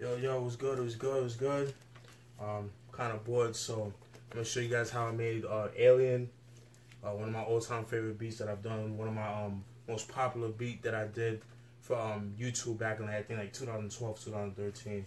Yo, yo, it was good, it was good, it was good. Um, kind of bored, so I'm gonna show you guys how I made uh, Alien, uh, one of my all-time favorite beats that I've done. One of my um, most popular beat that I did for um, YouTube back in I think like 2012, 2013. I'm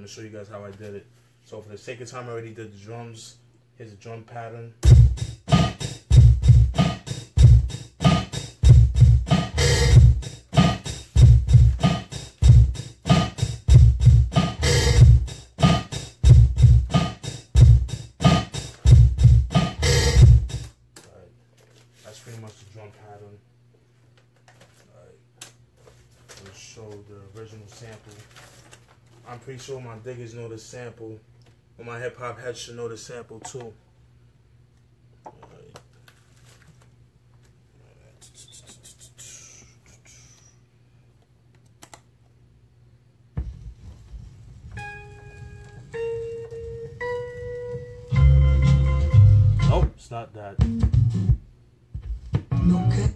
gonna show you guys how I did it. So for the sake of time, I already did the drums. Here's the drum pattern. Sure my diggers know the sample. Or my hip hop heads should know the sample too. Alright. Nope, it's not that. Okay.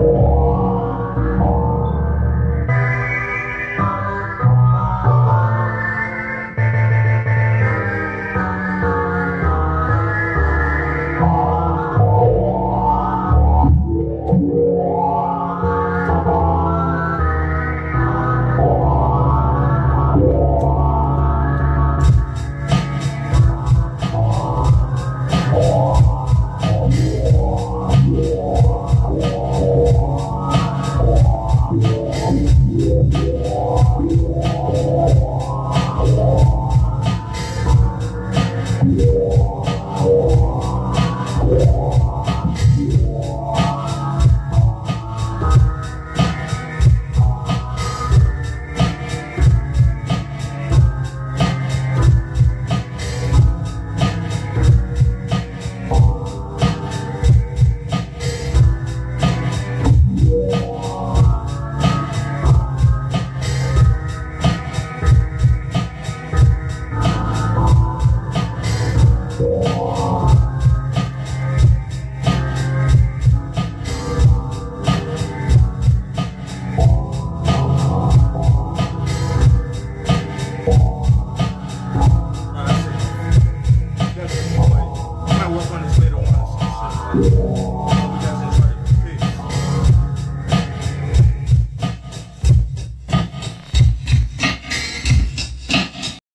Might